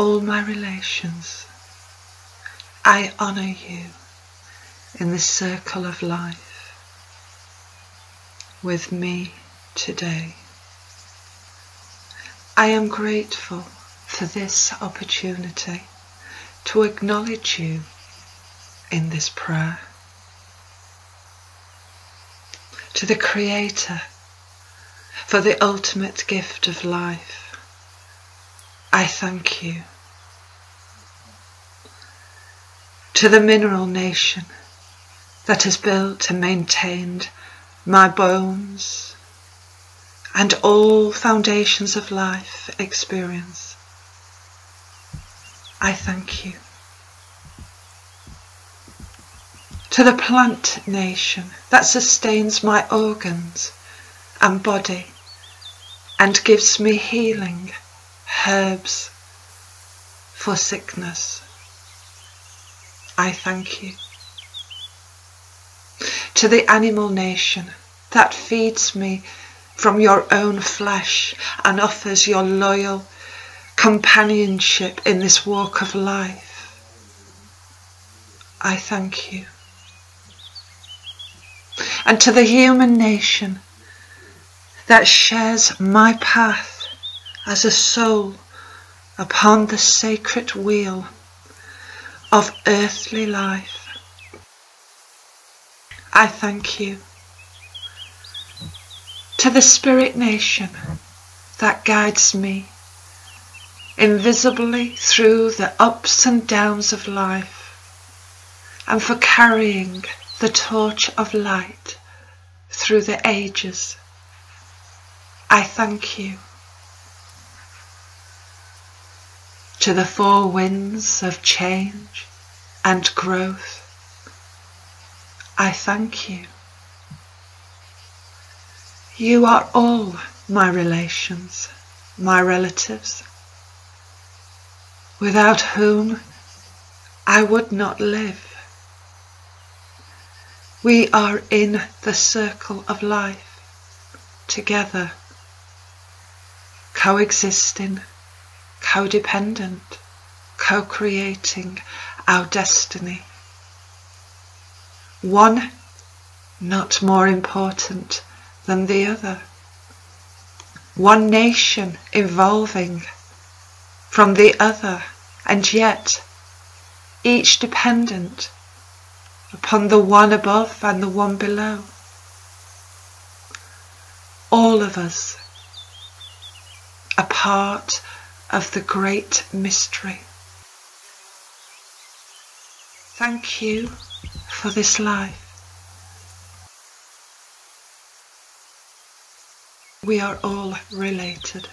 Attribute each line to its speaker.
Speaker 1: all my relations, I honour you in the circle of life with me today. I am grateful for this opportunity to acknowledge you in this prayer. To the Creator for the ultimate gift of life, I thank you. To the mineral nation that has built and maintained my bones and all foundations of life experience, I thank you. To the plant nation that sustains my organs and body and gives me healing herbs for sickness. I thank you. To the animal nation that feeds me from your own flesh and offers your loyal companionship in this walk of life. I thank you. And to the human nation that shares my path as a soul upon the sacred wheel of earthly life, I thank you to the spirit nation that guides me invisibly through the ups and downs of life and for carrying the torch of light through the ages. I thank you. To the four winds of change and growth, I thank you. You are all my relations, my relatives, without whom I would not live. We are in the circle of life together, coexisting, codependent, co-creating our destiny. One not more important than the other. One nation evolving from the other and yet each dependent upon the one above and the one below. All of us a part of the great mystery. Thank you for this life. We are all related.